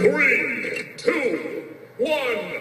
Three, two, one,